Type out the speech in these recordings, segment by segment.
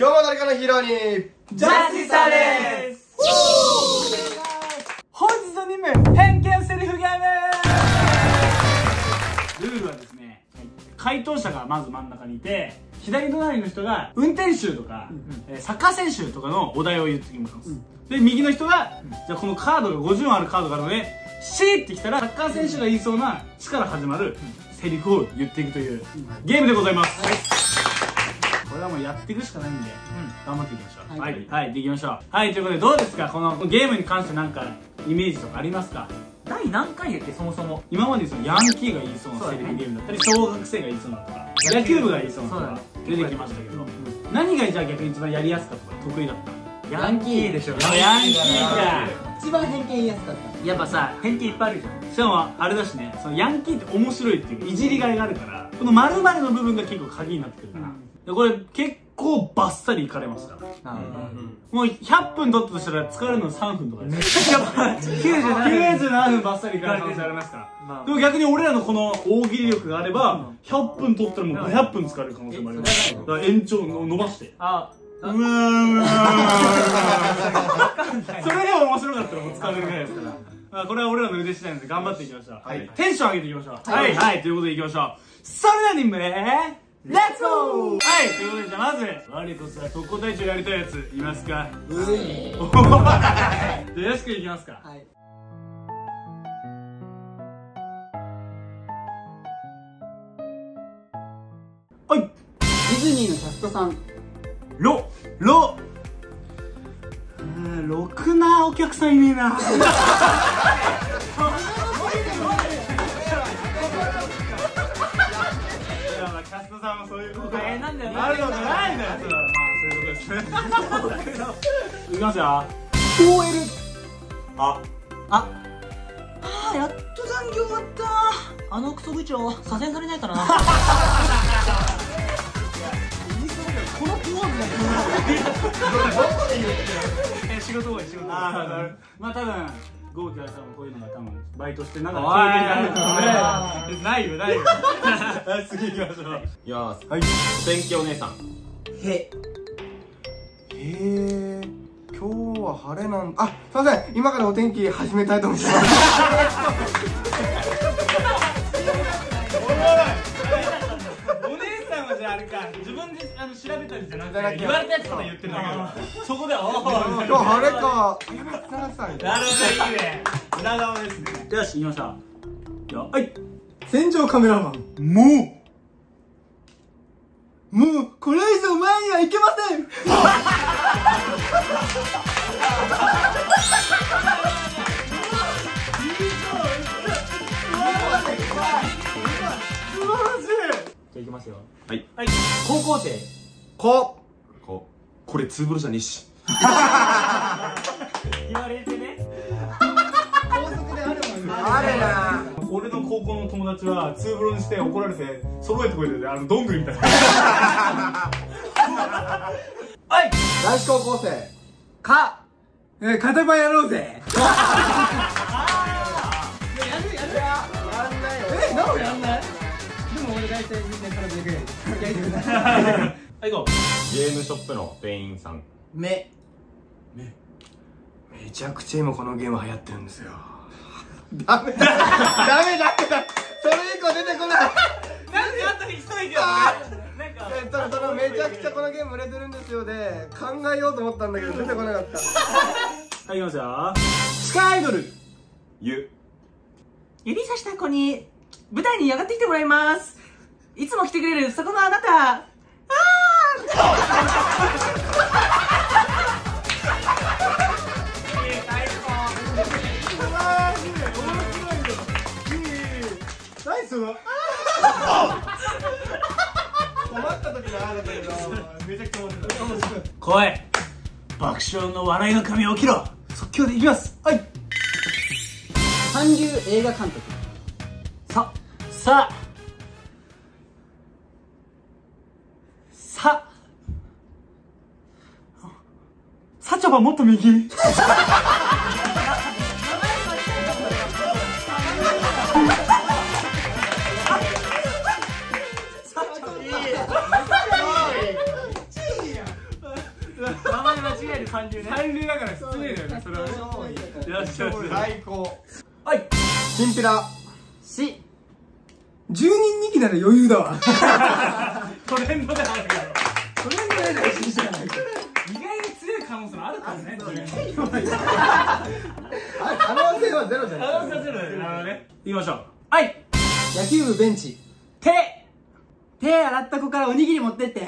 今日も誰かのヒーローに。ジャスティです。本日の任務偏見セリフゲームルールはですね回答者がまず真ん中にいて左隣の人が運転手とか、えーサッカー選手とかのお題を言ってきます、で右の人が、じゃあこのカードが50あるカードがあるので「C」ってきたらサッカー選手が言いそうな「ち」から始まるセリフを言っていくというゲームでございます、これはもうやっていくしかないんで、頑張っていきましょう。はい、はい、でいきましょう。はい。ということでどうですか？このゲームに関してなんかイメージとかありますか？第何回やっけ？そもそも。今までそのヤンキーが言いそうなセリフゲームだったり小学生が言いそうなとか野球部が言いそうなとか出てきましたけど何がじゃあ逆に一番やりやすかったとか得意だった？ヤンキーでしょ。ヤンキー一番偏見言いやすかった。やっぱさ偏見いっぱいあるじゃん。かしかもあれだしねそのヤンキーって面白いっていうかいじりがいがあるからこのの部分が結構鍵になってくるから、でこれ結構バッサリいかれますから。もう100分取ったとしたら疲れるの3分とかです。97分バッサリいかれる可能性ありますから。まあでも逆に俺らのこの大喜利力があれば100分取ったらもう500分使える可能性もあります。だから延長の伸ばして。あうそれでも面白かったらもう使えるぐらいですから。まあこれは俺らの腕次第なので頑張っていきましょう、はい、テンション上げていきましょう。はい、はい、ということでいきましょう。それでは任務レッツゴーはいということでじゃあまず我こそは特攻隊長やりたいやついますか？うい。おじゃあよろしくいきますか。はい。はい。ディズニーのキャストさん。ろろ。うーんろくなお客さんいねえなさんもそういうこと。がえーなんだよあるのじゃないんだよ。それは。まあそういうことですね。いきますよ。OL あ。あ。あやっと残業終わった。あのクソ部長左遷されないかな。このポーズが え仕事終わり仕事ああなるまあ多分ゴーキャーさんもこうい。うのが多分バイトしてなんか経験があるからねない。よない。よはい。次行きましょうい。きますはい。お天気お姉さんへへえ今日は晴れなんあすい。ません今からお天気始めたい。と思い。ますれか自分であの調べたりじゃなくてて言われたやつから言ってるんだけどそこでおお今日晴れか。7歳なるほどいいね。裏側ですね。よし行きましょう。よはい。戦場カメラマン。ももうこれ以上前には行けませんあいきますよ。はい。はい。高校生。こ。こ。これツーブロじゃねえし。言われてね。あれな俺の高校の友達はツーブロにして怒られて揃えてこいであのどんぐりみたいな。はい。男子高校生。か。えー、片場やろうぜ。えなのやんないでも俺大体みんなかいやりてくだはい行こゲームショップの店員さん。目。めちゃくちゃ今このゲーム流行ってるんですよ。ダメだ。ダメだ。ダメだそれ以降出てこない。うなんであったに一人いけなんか。えっとそのめちゃくちゃこのゲーム売れてるんですよ。で考えようと思ったんだけど出てこなかった。はい行きますよ。地下アイドル。ゆ。指さした子に舞台に上がってきてもらいますいつも来てくれるそこのあなた。あナイスわ困った時のあれだけどめちゃくちゃ面白い。来い。爆笑の笑い。の髪を切ろ即興でい。きますはい。韓流映画監督ささささちょばもっと右？名前間違える三流ね。三流だから失礼だよねそれはね。よしよし最高。はい。チンピラ。し。10人2期なら余裕だわ。トレンドって。って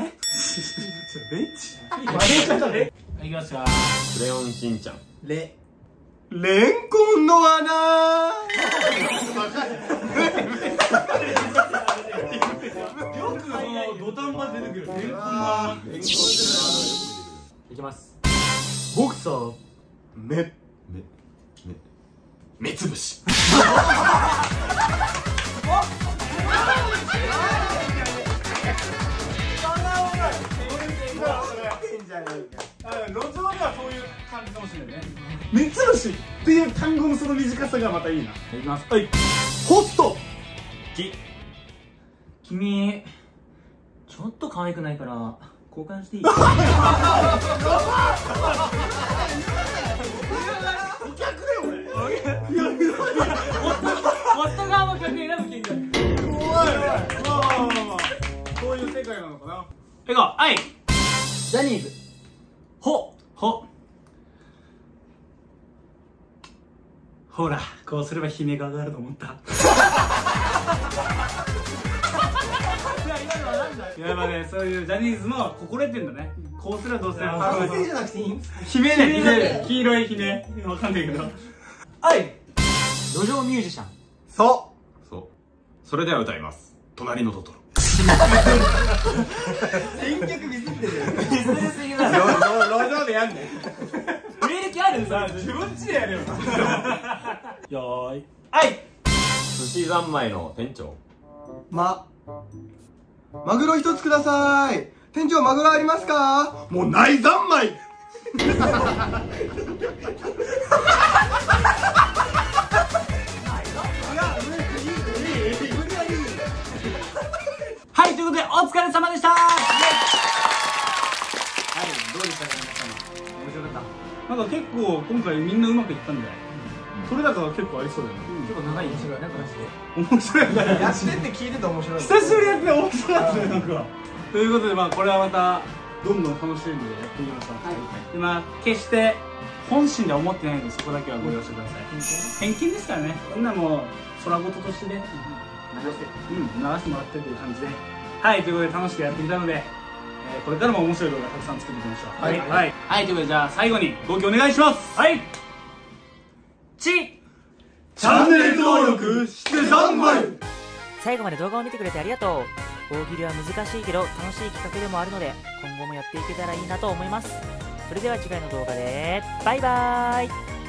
ベンチ？割れ方でいきますかクレヨンしんちゃん。レ。レンコンの穴よくその土壇場で出てくるレンコンが。いきます。ボクサー。目。めめ目つぶし路上ではそういう感じかもしれないね。目つぶしっていう単語のその短さがまたいいな。いきます。はい。ホスト。き。君ちょっと可愛くないから交換していい？い。おいまあまあまあまあそういう世界なのかな。えかはいジャニーズ。ほほ。ほらこうすれば悲鳴が上がると思った。い ややっぱねそういうジャニーズの心得てんだね。こうすればどうせ。男性じゃなくていい悲鳴ね。悲鳴。黄色い悲鳴。わかんないけど。はい。路上ミュージシャン。そそう。それでは歌います。隣のトトロ。選曲ミスってるミスりすぎだ路路上でやんね芸歴あるさ自分ちでやれよよーいはい寿司三昧の店長まマグロ一つください。店長マグロありますか？もうない三昧 なんか結構今回みんなうまくいったんでそれだから結構ありそうだよね。結構長い面白いなんかして面白いね。やってって聞いてて面白い。久しぶりにやって面白かったねなんか。ということでまあこれはまたどんどん楽しんでやっていきましょう、でまあ決して本心では思ってないのでそこだけはご了承ください。偏見ですからね。みんなもう空事としてね。流してうん、流してもらってるという感じで。はい、ということで楽しくやってきたので、えーこれからも面白い動画たくさん作っていきましょう。はいはい。はい、ということでじゃあ最後にご記お願いします。はい。ちチャンネル登録して三昧最後まで動画を見てくれてありがとう大喜利は難しいけど楽しい企画でもあるので今後もやっていけたらいいなと思いますそれでは次回の動画でバイバーイ